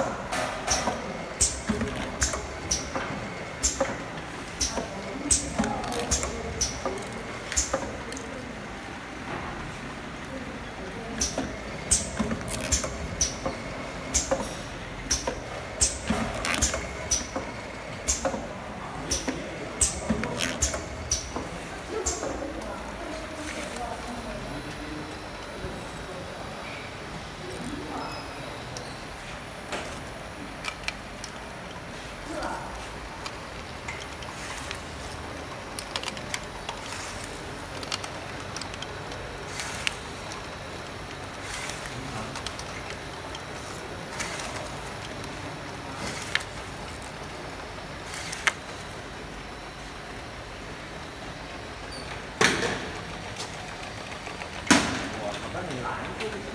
pasa. Thank you.